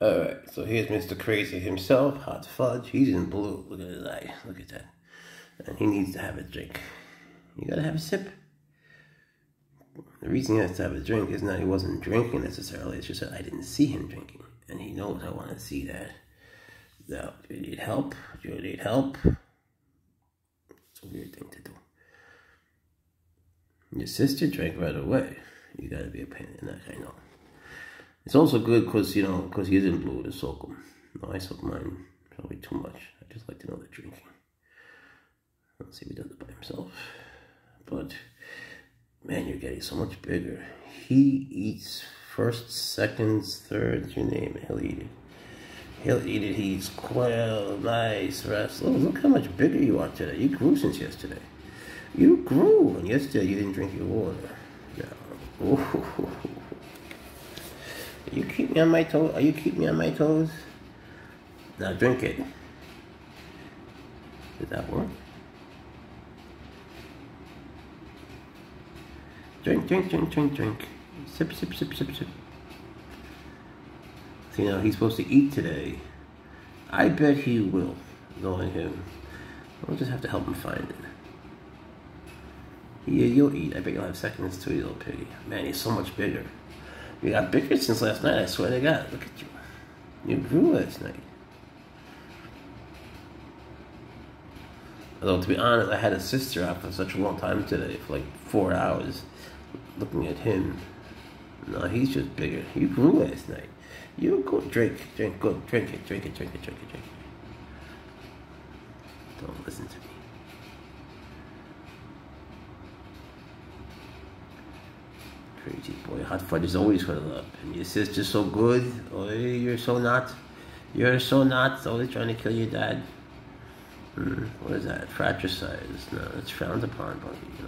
Alright, so here's Mr. Crazy himself, Hot Fudge. He's in blue. Look at his eye. Look at that. And he needs to have a drink. You gotta have a sip. The reason he has to have a drink is not he wasn't drinking necessarily. It's just that I didn't see him drinking. And he knows I want to see that. Now, do you need help? Do you need help? It's a weird thing to do. Your sister drank right away. You gotta be a pain in the neck, I know. It's also good because, you know, because he's in blue to soak them. No, I soak mine probably too much. I just like to know they're drinking. Let's see if he does it by himself. But, man, you're getting so much bigger. He eats first, seconds, thirds, you name it, he'll eat it. He'll eat it. He eats quail, nice, rest. Look how much bigger you are today. You grew since yesterday. You grew. And yesterday you didn't drink your water. No. You keep me on my toes. Are you keep me on my toes? Now drink it. Did that work? Drink, drink, drink, drink, drink. Sip, sip, sip, sip, sip. See, now he's supposed to eat today. I bet he will, knowing him. We'll just have to help him find it. Yeah, you'll eat. I bet you'll have seconds too, you little piggy. Man, he's so much bigger. You got bigger since last night, I swear to God. Look at you. You grew last night. Although, to be honest, I had a sister out for such a long time today, for like four hours, looking at him. No, he's just bigger. You grew last night. You go drink, drink, go drink it, drink it, drink it, drink it, drink it. Don't listen to me. Crazy boy, hot fudge is always put up. And your sister's so good. Oh, you're so not. You're so not. Always trying to kill your dad. Hmm, what is that? Fratricide. No, it's frowned upon, but you know.